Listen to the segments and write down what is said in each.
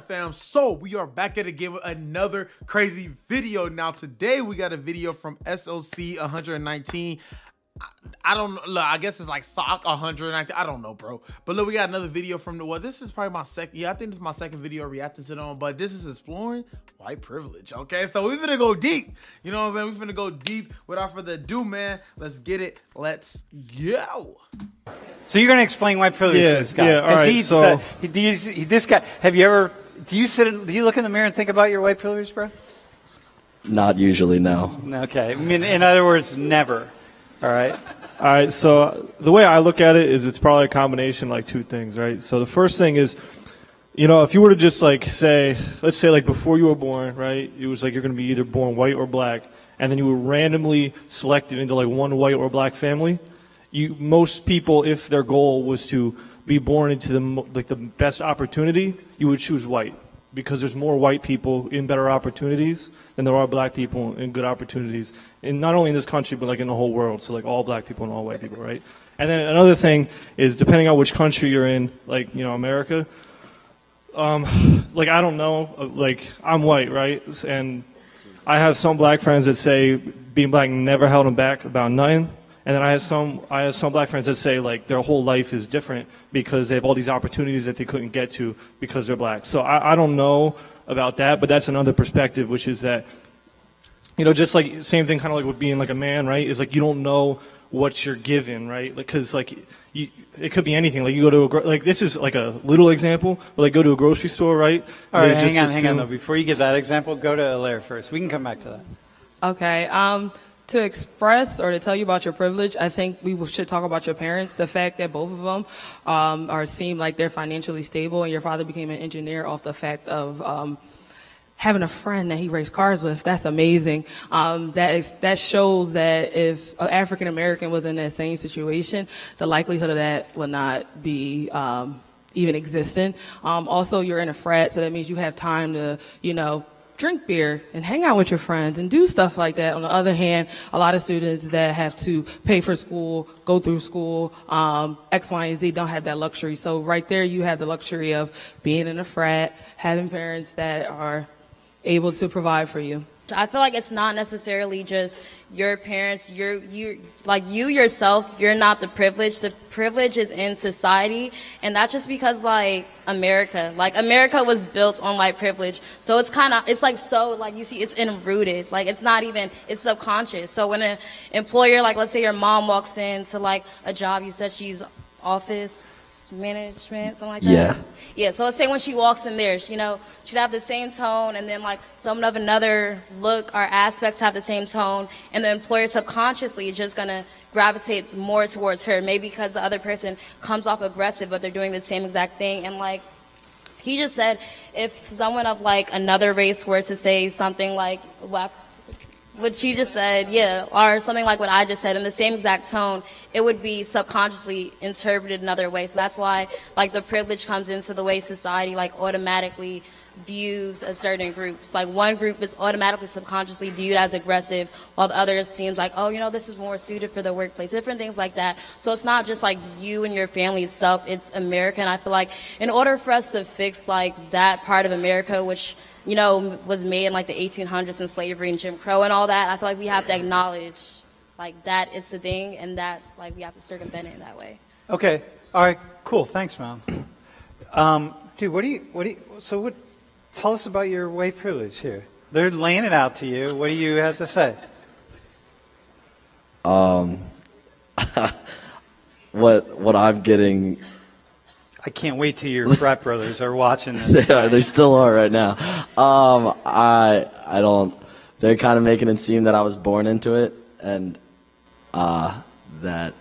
right, fam. So we are back at it again with another crazy video. Now today we got a video from SOC 119. I, I don't know. Look, I guess it's like sock 119. I don't know, bro. But look, we got another video from the well. This is probably my second. Yeah, I think this is my second video reacting to them. But this is exploring white privilege. Okay, so we finna go deep. You know what I'm saying? We finna go deep. Without further ado, man, let's get it. Let's go. So you're going to explain white privilege Yeah, to this guy? yeah, all 'Cause right, he's so- the- he- do he- this guy. Have you ever? Do you sit? in- Do you look in the mirror and think about your white privilege, bro? Not usually, no. Okay. I mean, in other words, never. All right. All right, so the way I look at it is it's probably a combination like two things, right? So the first thing is, you know, if you were to just like say, let's say like before you were born, right? It was like you're going to be either born white or black, and then you were randomly selected into like one white or black family. You most people, if their goal was to be born into the like the best opportunity, you would choose white because there's more white people in better opportunities than there are black people in good opportunities. And not only in this country, but like in the whole world. So like all black people and all white people, right? And then another thing is depending on which country you're in, like, you know, America, um, like I don't know, uh, like I'm white, right? And I have some black friends that say being black never held them back about nothing. And then I have some I have some black friends that say like their whole life is different because they have all these opportunities that they couldn't get to because they're black. So I, I don't know about that, but that's another perspective, which is that you know, just like same thing, kind of like with being like a man, right? Is like you don't know what you're given, right? Because like you, it could be anything. Like you go to a gro- like this is like a little example, but like go to a grocery store, right? All right. Hang just on. Hang on. Though, before you give that example, go to Alaire first. We can come back to that. Okay. Um, to express or to tell you about your privilege, I think we should talk about your parents. The fact that both of them um, are seem like they're financially stable, and your father became an engineer off the fact of um, having a friend that he raced cars with. That's amazing. Um, that is that shows that if an African American was in that same situation, the likelihood of that would not be. Um, even existent. Um, also, you're in a frat, so that means you have time to, you know, drink beer and hang out with your friends and do stuff like that. On the other hand, a lot of students that have to pay for school, go through school, um, X, Y, and Z don't have that luxury. So right there, you have the luxury of being in a frat, having parents that are able to provide for you. I feel like it's not necessarily just your parents. You're you like you yourself. You're not the privilege. The privilege is in society, and that's just because like America, like America was built on white privilege. So it's kind of it's like so like you see it's enrooted. Like it's not even it's subconscious. So when an employer like let's say your mom walks into like a job, you said she's office management, something like that. Yeah. Yeah, so let's say when she walks in there, you know, she'd have the same tone, and then like someone of another look or aspects have the same tone, and the employer subconsciously is just gonna gravitate more towards her, maybe because the other person comes off aggressive, but they're doing the same exact thing, and like he just said, if someone of like another race were to say something like what what she just said, yeah, or something like what I just said in the same exact tone, it would be subconsciously interpreted another way. So that's why like the privilege comes into the way society like automatically views a certain groups. Like one group is automatically subconsciously viewed as aggressive while the other seems like, oh, you know, this is more suited for the workplace, different things like that. So it's not just like you and your family itself, it's America. And I feel like in order for us to fix like that part of America, which you know, was made in like the 1800s and slavery and Jim Crow and all that. I feel like we have to acknowledge like that it's a thing and that's like we have to circumvent it in that way. Okay. All right. Cool. Thanks, Mom. Um, dude, what do you? What do you? So what? Tell us about your white privilege here. They're laying it out to you. What do you have to say? Um, What what I'm getting, I can't wait till your frat brothers are watching this. they, are, they still are right now. Um, I I don't. They're kind of making it seem that I was born into it, and uh, that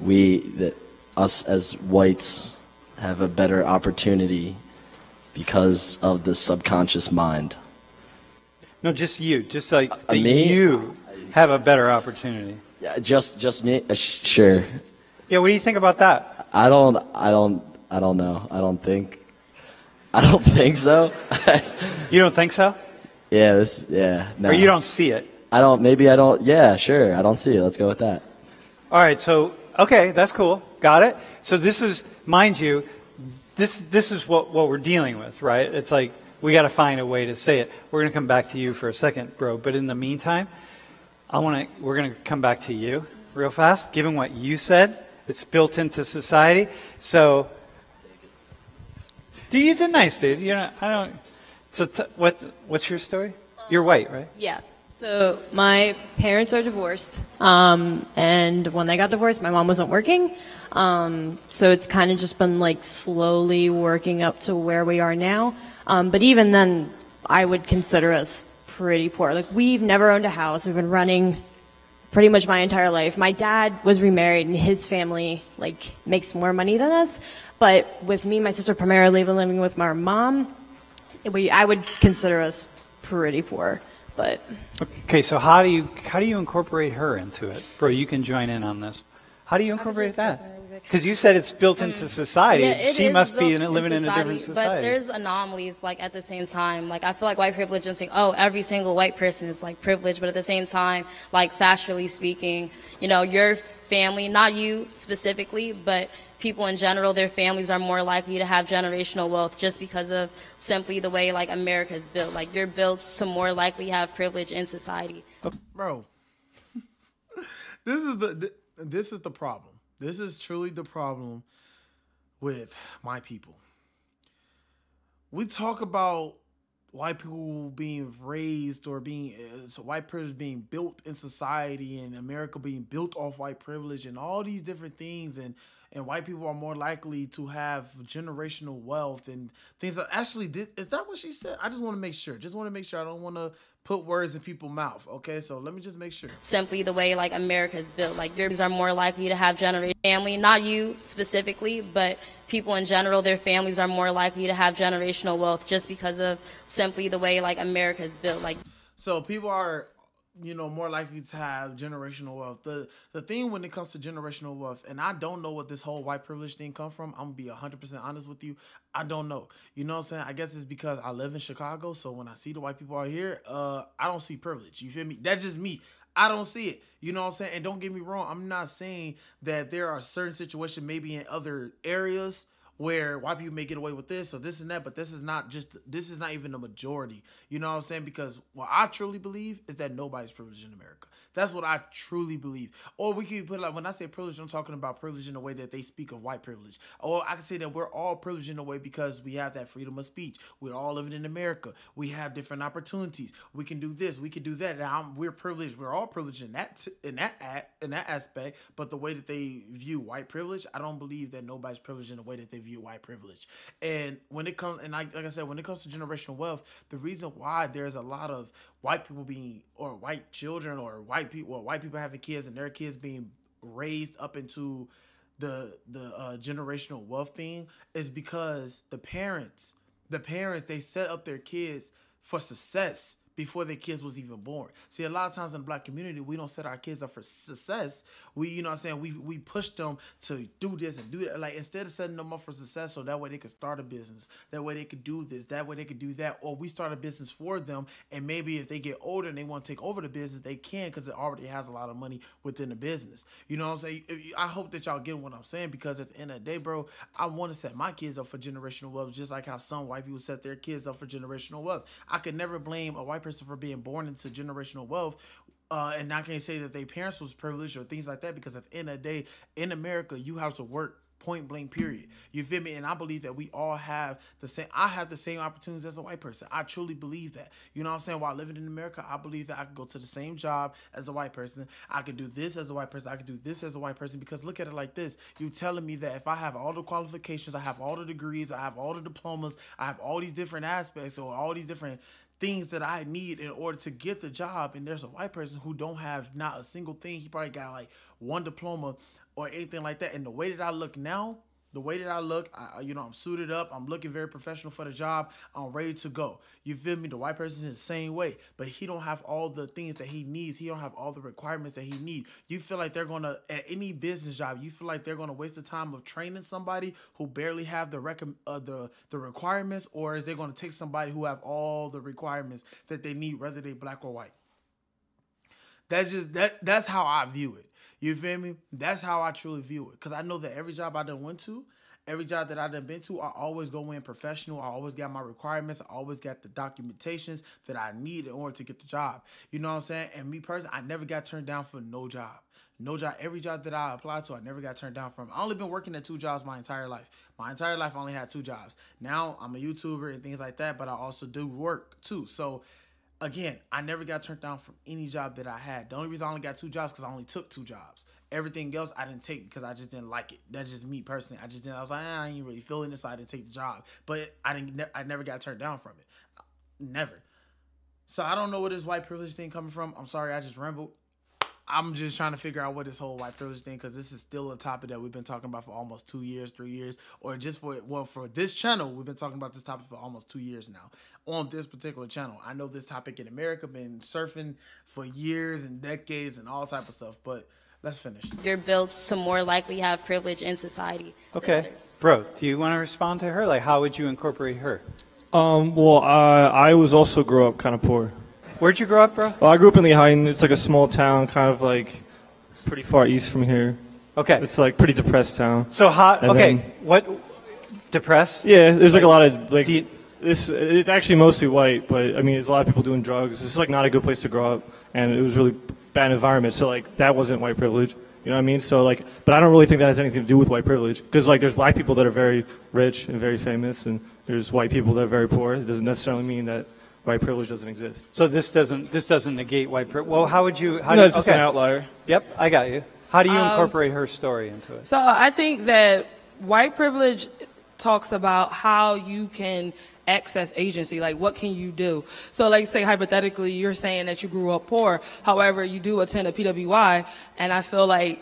we that us as whites have a better opportunity because of the subconscious mind. No, just you. Just like that me? you have a better opportunity. Yeah, just just me. Uh, sh- sure. Yeah. What do you think about that? I don't. I don't. I don't know. I don't think. I don't think so. You don't think so? yeah. This. Yeah. No. Or you don't see it? I don't. Maybe I don't. Yeah. Sure. I don't see it. Let's go with that. All right, so okay, that's cool. Got it. So this is, mind you, this this is what what we're dealing with, right? It's like we got to find a way to say it. We're going to come back to you for a second, bro. But in the meantime, I want to. We're going to come back to you real fast. Given what you said, it's built into society. So, do you did nice, dude? You know, I don't. So, t- what? What's your story? Um, You're white, right? Yeah. So my parents are divorced, um, and when they got divorced, my mom wasn't working. Um, so it's kind of just been like slowly working up to where we are now. Um, but even then, I would consider us pretty poor. Like we've never owned a house. We've been running pretty much my entire life. My dad was remarried, and his family like makes more money than us. But with me my sister primarily living with my mom, we I would consider us pretty poor. But Okay, so how do you how do you incorporate her into it, bro? You can join in on this. How do you incorporate that? something really quick. Because you said it's built into mm. society. Yeah, it she is must be in, living in a society, different society. But there's anomalies, like at the same time. Like I feel like white privilege and saying, oh, every single white person is like privileged, but at the same time, like factually speaking, you know, your family, not you specifically, but people in general, their families are more likely to have generational wealth just because of simply the way like America is built. Like you're built to more likely have privilege in society. bro. this is the this is the problem. This is truly the problem with my people. We talk about white people being raised or being uh, so white privilege being built in society and America being built off white privilege and all these different things and and white people are more likely to have generational wealth and things that actually did is that what she said? I just want to make sure. Just want to make sure I don't want to put words in people's mouth. Okay, so let me just make sure. simply the way like America is built. Like yours are more likely to have generational family, not you specifically, but people in general, their families are more likely to have generational wealth just because of simply the way like America is built. Like So people are, you know, more likely to have generational wealth. The the thing when it comes to generational wealth, and I don't know what this whole white privilege thing come from. I'm gonna be hundred percent honest with you. I don't know. You know what I'm saying? I guess it's because I live in Chicago, so when I see the white people out here, uh, I don't see privilege. You feel me? That's just me. I don't see it. You know what I'm saying? And don't get me wrong, I'm not saying that there are certain situations maybe in other areas where white people may get away with this or this and that, but this is not just this is not even the majority. You know what I'm saying? Because what I truly believe is that nobody's privileged in America. That's what I truly believe. Or we can put it like when I say privilege, I'm talking about privilege in the way that they speak of white privilege. Or I can say that we're all privileged in a way because we have that freedom of speech. We're all living in America. We have different opportunities. We can do this. We can do that. And we're privileged. We're all privileged in that in that in that aspect. But the way that they view white privilege, I don't believe that nobody's privileged in the way that they view white privilege. And when it comes, and like, like I said, when it comes to generational wealth, the reason why there's a lot of white people being or white children or white people or white people having kids and their kids being raised up into the the uh, generational wealth thing is because the parents the parents they set up their kids for success before their kids was even born. See, a lot of times in the black community, we don't set our kids up for success. We, you know what I'm saying, we we push them to do this and do that. Like instead of setting them up for success so that way they could start a business, that way they could do this, that way they could do that, or we start a business for them and maybe if they get older and they want to take over the business, they can because it already has a lot of money within the business. You know what I'm saying? I hope that y'all get what I'm saying because at the end of the day, bro, I want to set my kids up for generational wealth just like how some white people set their kids up for generational wealth. I could never blame a white person for being born into generational wealth. Uh, and I can't say that their parents was privileged or things like that because at the end of the day, in America, you have to work point blank period. You feel me? And i believe that we all have the same i have the same opportunities as a white person. I truly believe that. You know what i'm saying? While living in america i believe that i could go to the same job as a white person. I could do this as a white person. I could do this as a white person. Because look at it like this. You telling me that if i have all the qualifications i have all the degrees i have all the diplomas i have all these different aspects or all these different things that I need in order to get the job. And there's a white person who don't have not a single thing. He probably got like one diploma or anything like that. And the way that I look now, the way that I look, I, you know, I'm suited up. I'm looking very professional for the job. I'm ready to go. You feel me? The white person is the same way, but he don't have all the things that he needs. He don't have all the requirements that he need. You feel like they're gonna at any business job. You feel like they're gonna waste the time of training somebody who barely have the rec- uh, the the requirements, or is they gonna take somebody who have all the requirements that they need, whether they black or white? That's just that. That's how I view it. You feel me? That's how I truly view it. Cause I know that every job I done went to, every job that I done been to, I always go in professional. I always got my requirements. I always got the documentations that I need in order to get the job. You know what I'm saying? And me personally, I never got turned down for no job. No job. Every job that I applied to, I never got turned down from. I only been working at two jobs my entire life. My entire life, I only had two jobs. Now I'm a YouTuber and things like that, but I also do work too. So again, I never got turned down from any job that I had. The only reason I only got two jobs because I only took two jobs. Everything else I didn't take because I just didn't like it. That's just me personally. I just didn't. I was like, ah, I ain't really feeling this, so I didn't take the job. But I didn't. I never got turned down from it. Never. So I don't know where this white privilege thing coming from. I'm sorry, I just rambled. I'm just trying to figure out what this whole white privilege thing, because this is still a topic that we've been talking about for almost two years, three years, or just for well for this channel, we've been talking about this topic for almost two years now on this particular channel. I know this topic in America been surfing for years and decades and all type of stuff, but let's finish. You're built to more likely have privilege in society. Okay, bro, do you want to respond to her? Like, how would you incorporate her? Um, well, uh, I was also grow up kind of poor. Where'd you grow up, bro? Well, I grew up in Lehighton. It's like a small town, kind of like pretty far east from here. Okay, It's like pretty depressed town. so hot. And Okay, then- what? Depressed? Yeah, there's like a lot of like you- this. It's actually mostly white, but I mean, there's a lot of people doing drugs. This is like not a good place to grow up, and it was really bad environment. So like that wasn't white privilege. You know what I mean? So like, but I don't really think that has anything to do with white privilege because like there's black people that are very rich and very famous, and there's white people that are very poor. It doesn't necessarily mean that white privilege doesn't exist. So this doesn't this doesn't negate white privilege. Well, how would you? How no, do, it's just okay. an outlier. Yep, I got you. How do you Um, incorporate her story into it? So I think that white privilege talks about how you can access agency like what can you do so like say hypothetically you're saying that you grew up poor however you do attend a pwi and i feel like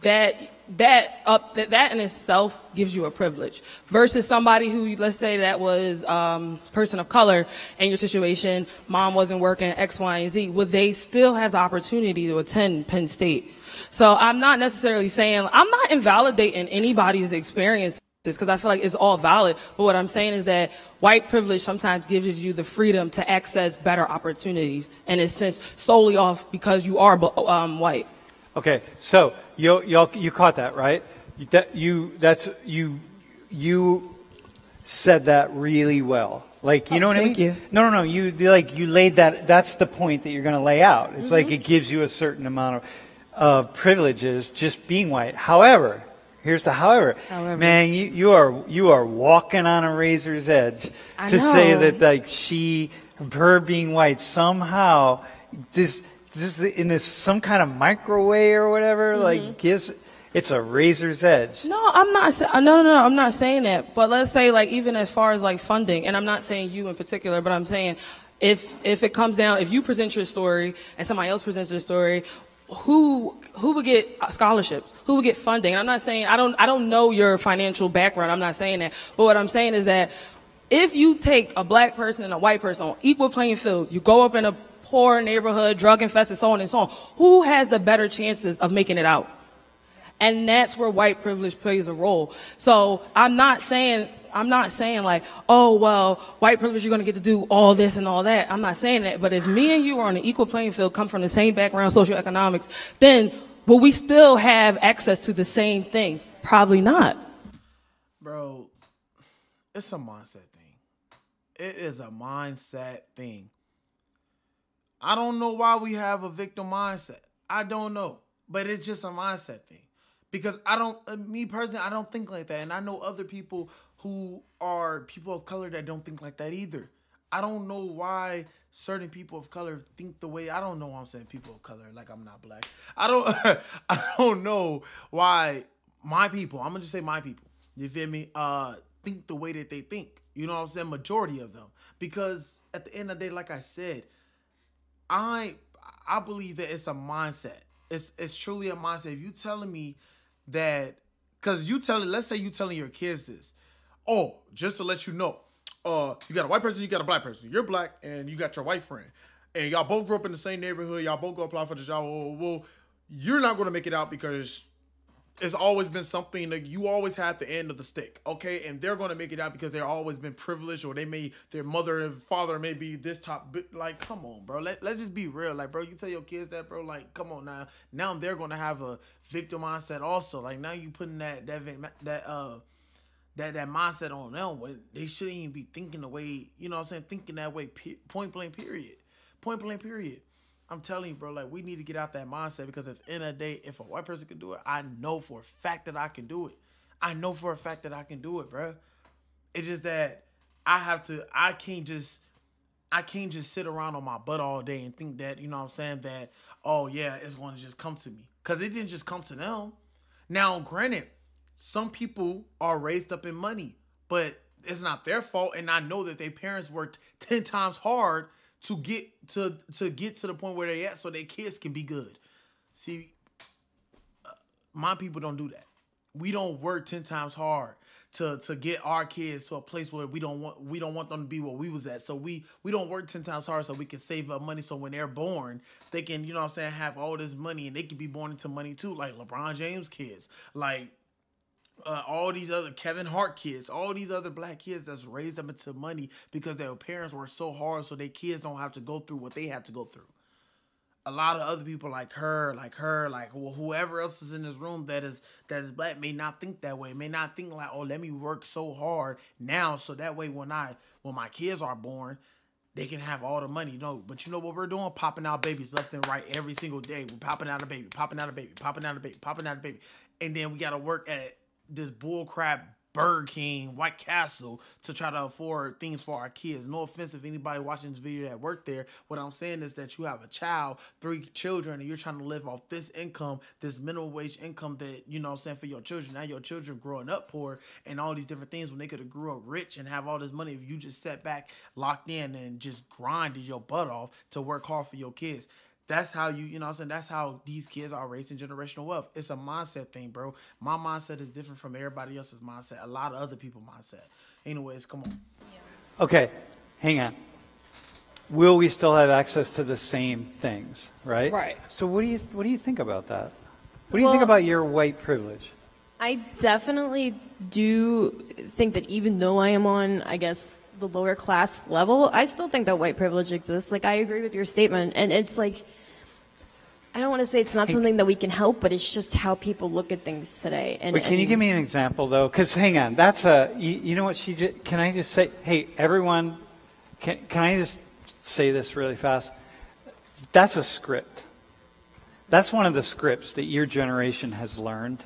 that that up that, that in itself gives you a privilege versus somebody who let's say that was um, person of color in your situation mom wasn't working x y and z would they still have the opportunity to attend penn state so i'm not necessarily saying i'm not invalidating anybody's experience because I feel like it's all valid. But what I'm saying is that white privilege sometimes gives you the freedom to access better opportunities, in a sense, solely off because you are um, white. Okay, so you you you caught that right? You, that, you that's you you said that really well. Like you know what I mean? thank you. No, no, no. You like you laid that. That's the point that you're going to lay out. It's like it gives you a certain amount of uh, privileges just being white. However, here's the however. However. Man, you, you are you are walking on a razor's edge I to say that like she her being white somehow this this is in this some kind of microwave or whatever Mm-hmm. like gives it's a razor's edge. No, I'm not. No, no, no. I'm not saying that. But let's say, like, even as far as like funding, and I'm not saying you in particular, but I'm saying if if it comes down, if you present your story and somebody else presents their story, who who would get scholarships? Who would get funding? And I'm not saying I don't I don't know your financial background. I'm not saying that. But what I'm saying is that if you take a black person and a white person on equal playing fields, you go up in a poor neighborhood, drug infested, so on and so on, who has the better chances of making it out? And that's where white privilege plays a role. So I'm not saying, I'm not saying like, oh, well, white privilege, you're going to get to do all this and all that. I'm not saying that. But if me and you are on an equal playing field, come from the same background, socioeconomics, then will we still have access to the same things? Probably not. Bro, it's a mindset thing. It is a mindset thing. I don't know why we have a victim mindset. I don't know. But it's just a mindset thing. Because I don't, uh, me personally, I don't think like that. And I know other people who are people of color that don't think like that either. I don't know why certain people of color think the way I don't know why I'm saying people of color like I'm not black. I don't I don't know why my people, I'm gonna just say my people, you feel me? Uh think the way that they think. You know what I'm saying? Majority of them. Because at the end of the day, like I said, I I believe that it's a mindset. It's it's truly a mindset. If you telling me that because you telling let's say you telling your kids this, oh, just to let you know, uh, you got a white person, you got a black person. You're black and you got your white friend. And y'all both grew up in the same neighborhood, y'all both go apply for the job. Well, well you're not gonna make it out because it's always been something like you always had the end of the stick, okay? And they're gonna make it out because they've always been privileged, or they may their mother and father may be this top. Like, come on, bro. Let let's just be real. Like, bro, you tell your kids that, bro. Like, come on now. Now they're gonna have a victim mindset also. Like now you putting that that that uh that that mindset on them when they shouldn't even be thinking the way you know what I'm saying thinking that way point blank period point blank period I'm telling you, bro, like we need to get out that mindset because at the end of the day, if a white person can do it, I know for a fact that I can do it. I know for a fact that I can do it, bro. It's just that I have to. I can't just. I can't just sit around on my butt all day and think that you know what I'm saying that oh yeah it's going to just come to me because it didn't just come to them. Now, granted, some people are raised up in money, but it's not their fault, and I know that their parents worked ten times hard to get to to get to the point where they're at so their kids can be good. See, uh, my people don't do that. We don't work ten times hard to to get our kids to a place where we don't want we don't want them to be where we was at. So we we don't work ten times hard so we can save up money so when they're born, they can, you know what I'm saying, have all this money and they can be born into money too, like LeBron James kids. Like uh, all these other Kevin Hart kids, all these other black kids that's raised up into money because their parents were so hard, so their kids don't have to go through what they had to go through. A lot of other people like her, like her, like whoever else is in this room that is that is black may not think that way. May not think like, oh, let me work so hard now, so that way when I when my kids are born, they can have all the money. No, but you know what we're doing? Popping out babies left and right every single day. We're popping out a baby, popping out a baby, popping out a baby, popping out a baby, and then we got to work at this bullcrap Burger King, White Castle to try to afford things for our kids. No offense if anybody watching this video that worked there. What I'm saying is that you have a child, three children, and you're trying to live off this income, this minimum wage income that, you know I'm saying, for your children. Now your children growing up poor and all these different things when they could have grew up rich and have all this money if you just sat back, locked in and just grinded your butt off to work hard for your kids that's how you, you know I'm saying? That's how these kids are raised in generational wealth. It's a mindset thing, bro. My mindset is different from everybody else's mindset, a lot of other people's mindset. Anyways, come on. Okay, hang on. Will we still have access to the same things, right? Right. So what do you what do you think about that? What do you well, think about your white privilege? I definitely do think that even though I am on, I guess, the lower class level, I still think that white privilege exists. Like, I agree with your statement. And it's like, I don't want to say it's not something that we can help, but it's just how people look at things today. And, Wait, can and, you give me an example though? Because hang on, that's a you, you, know what she just, can I just say? Hey, everyone, can can I just say this really fast? That's a script. That's one of the scripts that your generation has learned.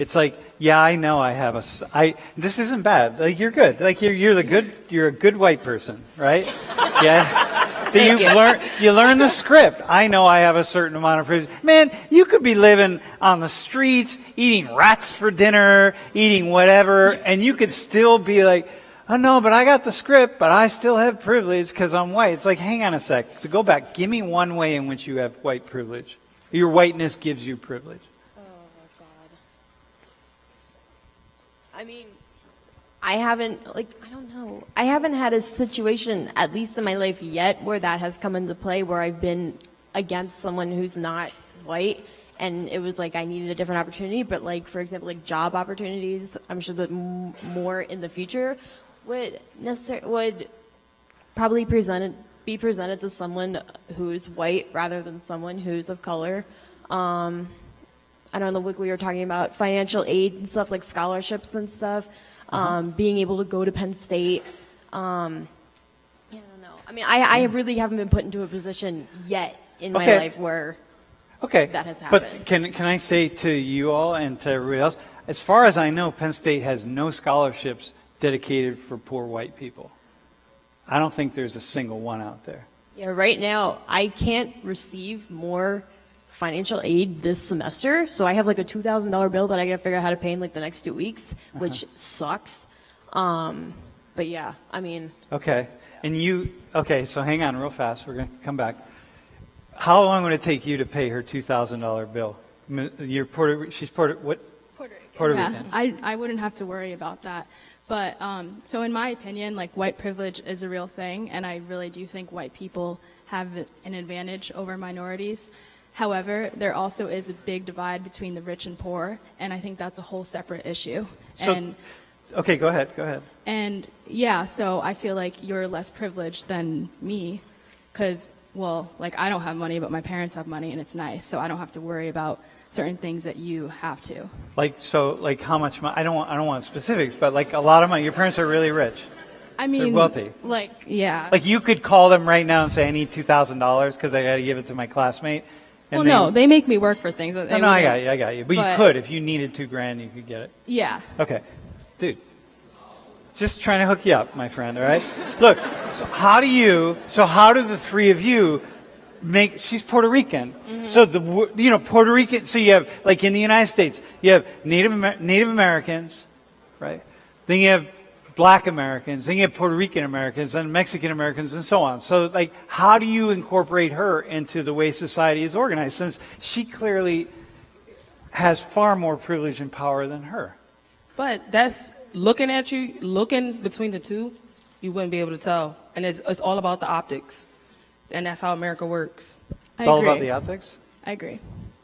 It's like, yeah, I know I have a. I this isn't bad. Like you're good. Like you're you're the good. You're a good white person, right? Yeah that you, you. learn you learn the script. I know I have a certain amount of privilege. Man, you could be living on the streets, eating rats for dinner, eating whatever, and you could still be like, oh no, but I got the script, but I still have privilege because I'm white. It's like, hang on a sec. To go back, give me one way in which you have white privilege. Your whiteness gives you privilege. Oh God. I mean, I haven't like I don't know. I haven't had a situation, at least in my life yet, where that has come into play where I've been against someone who's not white and it was like I needed a different opportunity. But like for example, like job opportunities, I'm sure that m- more in the future would necessarily would probably be presented to someone who's white rather than someone who's of color. Um, I don't know, like we were talking about financial aid and stuff like scholarships and stuff um, being able to go to Penn State. Um, I don't know. I mean, I, I really haven't been put into a position yet in my life where okay. that has happened. But can, can I say to you all and to everybody else, as far as I know, Penn State has no scholarships dedicated for poor white people. I don't think there's a single one out there. Yeah, right now I can't receive more financial aid this semester, so I have like a two thousand dollar bill that I got to figure out how to pay in like the next two weeks, which uh-huh. sucks. Um, but yeah, I mean. Okay, and you okay? So hang on, real fast. We're gonna come back. How long would it take you to pay her two thousand dollar bill? You're Puerto. She's Puerto. What? Puerto Rican. Puerto yeah, Rican. I I wouldn't have to worry about that. But um, so in my opinion, like white privilege is a real thing, and I really do think white people have an advantage over minorities. However, there also is a big divide between the rich and poor, and I think that's a whole separate issue. So- and Okay, go ahead. Go ahead. and yeah, so I feel like you're less privileged than me because, well, like I don't have money, but my parents have money and it's nice. So I don't have to worry about certain things that you have to. Like so, like how much? Money, I don't want. I don't want specifics, but like a lot of money. Your parents are really rich. I mean, wealthy. Like, yeah. Like you could call them right now and say, "I need two thousand dollars because I got to give it to my classmate." Well, And no, they make me work for things. that No, they no, I got you. I got you. But, you could if you needed two grand, you could get it. Yeah. Okay, dude. Just trying to hook you up, my friend. All right. Look. So how do you? So how do the three of you make? She's Puerto Rican. Mm-hmm. So the you know Puerto Rican. So you have like in the United States, you have Native Native Americans, right? Then you have Black Americans. Then you have Puerto Rican Americans, and Mexican Americans, and so on. So like, how do you incorporate her into the way society is organized? Since she clearly has far more privilege and power than her. But that's looking at you, looking between the two, you wouldn't be able to tell. And it's, it's all about the optics. And that's how America works. It's I all about the optics. I agree.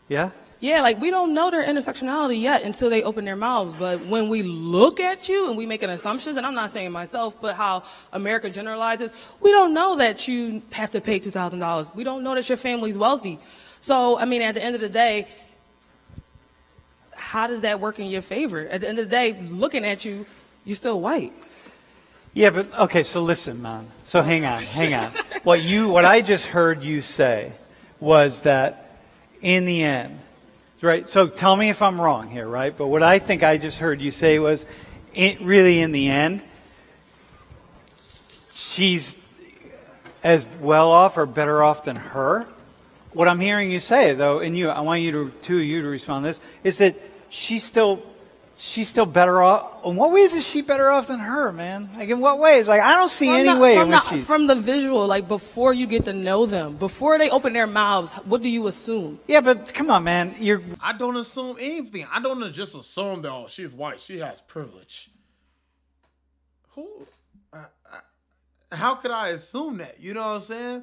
Yeah. Yeah, like we don't know their intersectionality yet until they open their mouths. But when we look at you and we make an assumptions, and I'm not saying myself, but how America generalizes, we don't know that you have to pay two thousand dollars. We don't know that your family's wealthy. So I mean, at the end of the day, how does that work in your favor? At the end of the day, looking at you, you're still white. Yeah, but okay. So listen, man. So hang on, hang on. What you, what I just heard you say, was that in the end, right? So tell me if I'm wrong here, right? But what I think I just heard you say was, it really in the end, she's as well off or better off than her. What I'm hearing you say, though, and you, I want you to, of you to respond to this, is that she's still, she's still better off. In what ways is she better off than her, man? Like in what ways? Like I don't see From any the, way from in the, she's. from the visual, like before you get to know them, before they open their mouths, what do you assume? yeah, but come on, man. You're I don't assume anything. I don't just assume that oh, she's white. She has privilege. Who? I, I, how could I assume that? You know what I'm saying?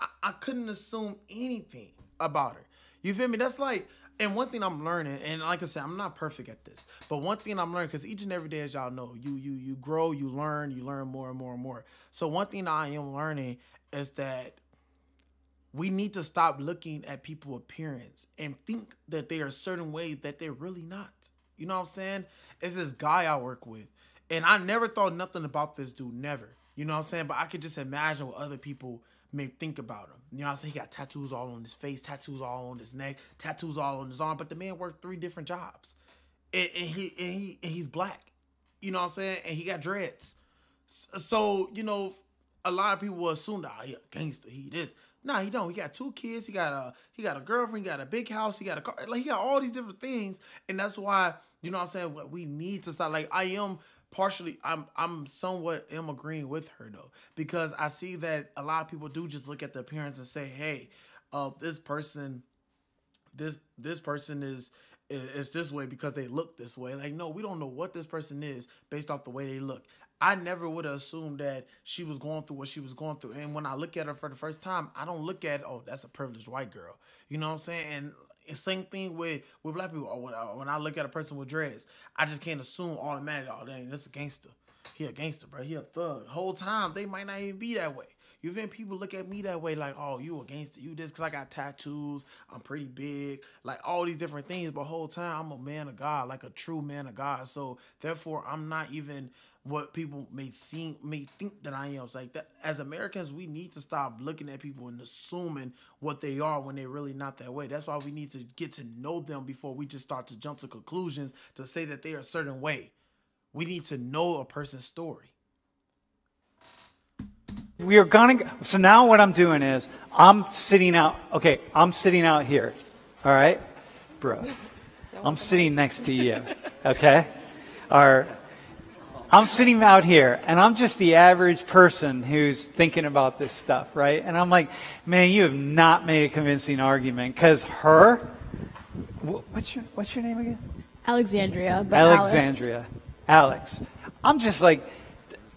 I, I couldn't assume anything about her. You feel me? That's like, and one thing I'm learning, and like I said, I'm not perfect at this, but one thing I'm learning because each and every day, as y'all know, you you you grow, you learn, you learn more and more and more. So one thing I am learning is that we need to stop looking at people appearance and think that they are a certain way that they're really not. You know what I'm saying? It's this guy I work with. And I never thought nothing about this dude, never. You know what I'm saying? But I could just imagine what other people may think about him. You know I'm saying? He got tattoos all on his face, tattoos all on his neck, tattoos all on his arm, but the man worked three different jobs. And, and he and he and he's black. You know what I'm saying? And he got dreads. So, you know, a lot of people will assume that oh, he a gangster, he this. Nah, he don't. He got two kids. He got a he got a girlfriend. He got a big house. He got a car. Like he got all these different things, and that's why you know what I'm saying. What we need to start. Like I am partially. I'm I'm somewhat am agreeing with her though because I see that a lot of people do just look at the appearance and say, hey, uh, this person, this this person is is this way because they look this way. Like, no, we don't know what this person is based off the way they look. I never would have assumed that she was going through what she was going through. And when I look at her for the first time, I don't look at, oh, that's a privileged white girl. You know what I'm saying? And it's same thing with with black people. When I, when I look at a person with dreads, I just can't assume automatically, oh, dang, this a gangster. He a gangster, bro. He a thug. Whole time they might not even be that way. You think people look at me that way, like, oh, you a gangster, you this, cause I got tattoos, I'm pretty big, like all these different things. But whole time I'm a man of God, like a true man of God. So therefore, I'm not even what people may seem may think that I am. It's like that as Americans, we need to stop looking at people and assuming what they are when they're really not that way. That's why we need to get to know them before we just start to jump to conclusions to say that they are a certain way. We need to know a person's story. we are gonna. So now what I'm doing is I'm sitting out. Okay, I'm sitting out here. All right, bro. I'm sitting next to you. Okay, or I'm sitting out here, and I'm just the average person who's thinking about this stuff, right? And I'm like, man, you have not made a convincing argument because her. What's your What's your name again? Alexandria. But Alexandria. Alex. I'm just like,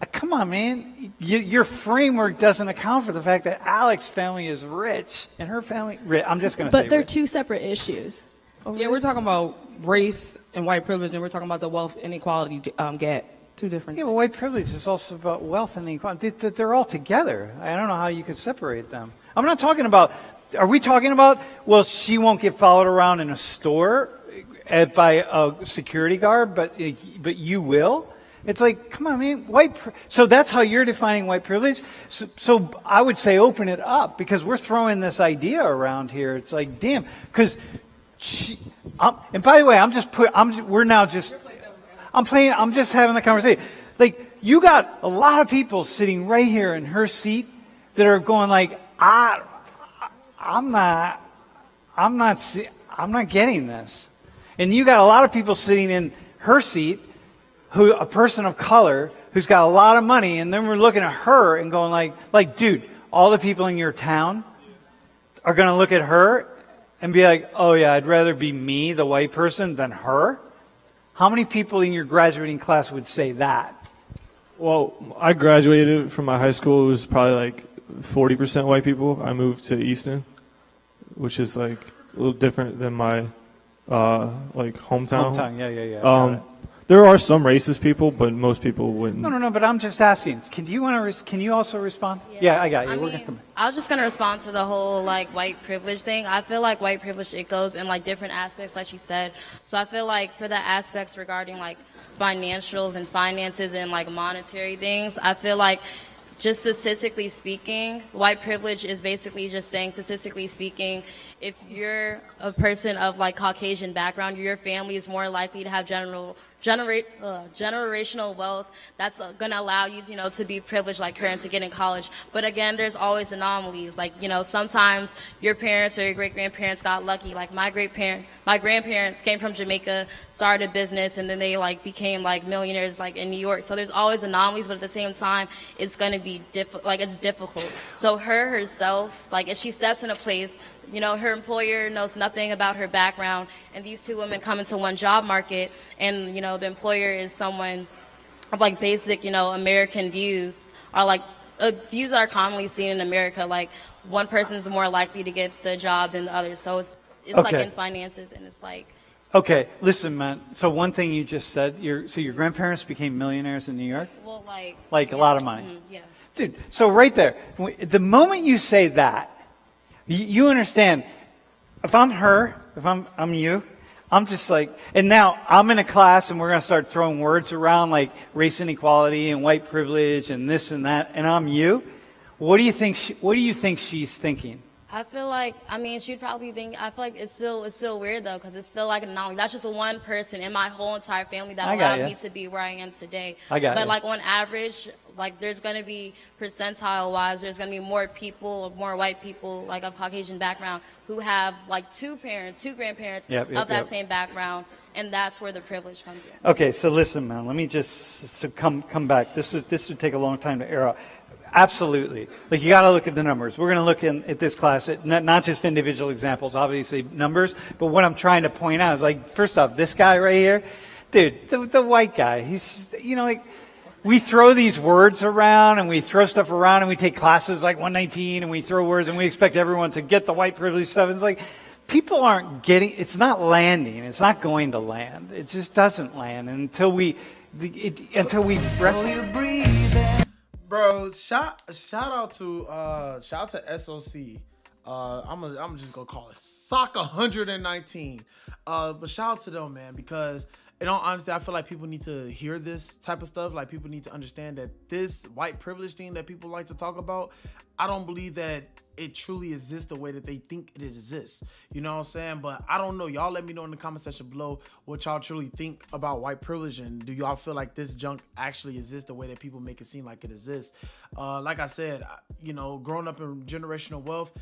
Uh, Come on, man. Y your framework doesn't account for the fact that Alex's family is rich and her family. Rich. I'm just going to say. But they're rich. two separate issues. Yeah, we're talking about race and white privilege, and we're talking about the wealth inequality um, gap. Two different. Yeah, but white privilege is also about wealth and equality. They- They're all together. I don't know how you could separate them. I'm not talking about. Are we talking about? Well, she won't get followed around in a store uh, by a security guard, but uh, but you will. It's like, come on, man. White. pri- So that's how you're defining white privilege. So, so I would say open it up because we're throwing this idea around here. It's like, damn, because. Um, and by the way, I'm just put. I'm. We're now just. I'm playing. I'm just having the conversation. Like you got a lot of people sitting right here in her seat that are going like, I, I'm not, I'm not, see- I'm not getting this. And you got a lot of people sitting in her seat, who a person of color who's got a lot of money, and then we're looking at her and going like, like, dude, all the people in your town are going to look at her and be like, oh yeah, I'd rather be me, the white person, than her. How many people in your graduating class would say that? Well, I graduated from my high school. It was probably like 40% white people. I moved to Easton, which is like a little different than my uh, like hometown. Hometown, yeah, yeah, yeah. Um, there are some racist people, but most people wouldn't. No, no, no. But I'm just asking. Can you want to? Res- can you also respond? Yeah, I got you. I We're mean, gonna come. I was just gonna respond to the whole like white privilege thing. I feel like white privilege it goes in like different aspects, like she said. So I feel like for the aspects regarding like financials and finances and like monetary things, I feel like just statistically speaking, white privilege is basically just saying statistically speaking, if you're a person of like Caucasian background, your family is more likely to have general generate uh, generational wealth that's uh, going to allow you you know to be privileged like her and to get in college. But again there's always anomalies. Like you know sometimes your parents or your great grandparents got lucky. Like my great parent my grandparents came from jamaica started a business and then they like became like millionaires like in new york. So there's always anomalies but at the same time it's going to be diff- like it's difficult. So her herself like if she steps in a place you know, her employer knows nothing about her background, and these two women come into one job market, and you know, the employer is someone of like basic, you know, American views, are like uh, views that are commonly seen in America. Like one person's more likely to get the job than the other, so it's it's like in finances, and it's like Okay, listen, man. So one thing you just said, your so your grandparents became millionaires in New York, well, like like a lot of money. mhm, yeah. Dude, so right there, the moment you say that, you, understand. If I'm her, if I'm I'm you, I'm just like, and now I'm in a class and we're gonna start throwing words around like race inequality and white privilege and this and that, and I'm you. What do you think? She, what do you think she's thinking? I feel like I mean she'd probably think I feel like it's still it's still weird though because it's still like an anomaly. That's just one person in my whole entire family that I allowed me to be where I am today. I got But ya. like on average, like there's gonna be percentile wise, there's gonna be more people, more white people like of Caucasian background who have like two parents, two grandparents Yep, yep, of that yep. same background, and that's where the privilege comes in. Okay, so listen, man. Let me just so come come back. This is this would take a long time to air out. Absolutely, like you got to look at the numbers. We're going to look in, at this class at not, not just individual examples, obviously numbers, but what I'm trying to point out is like first off, this guy right here, dude, the, the white guy. He's just, you know like we throw these words around and we throw stuff around and we take classes like 119 and we throw words and we expect everyone to get the white privilege stuff. And it's like people aren't getting. It's not landing. It's not going to land. It just doesn't land until we. It, until we wrestle. Bro. Shout shout out to uh shout out to SOC. Uh, I'm gonna I'm just gonna call it Sock 119. Uh, but shout out to them, man, because in all honesty, I feel like people need to hear this type of stuff. Like people need to understand that this white privilege thing that people like to talk about, I don't believe that it truly exists the way that they think it exists. You know what I'm saying? But I don't know. Y'all let me know in the comment section below what y'all truly think about white privilege and do y'all feel like this junk actually exists the way that people make it seem like it exists? Uh, like I said, you know, growing up in generational wealth,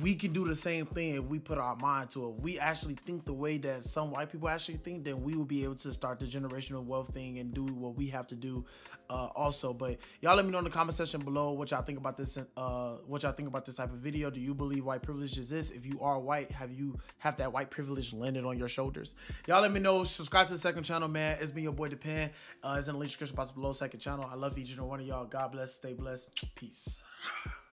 we can do the same thing if we put our mind to it. If we actually think the way that some white people actually think, then we will be able to start the generational wealth thing and do what we have to do uh, also. But y'all let me know in the comment section below what y'all think about this uh, what y'all think about this type of video. Do you believe white privilege exists? If you are white, have you have that white privilege landed on your shoulders? Y'all let me know. Subscribe to the second channel, man. It's been your boy Depend. Uh, it's in the link description box below second channel. I love each and every one of y'all. God bless. Stay blessed. Peace.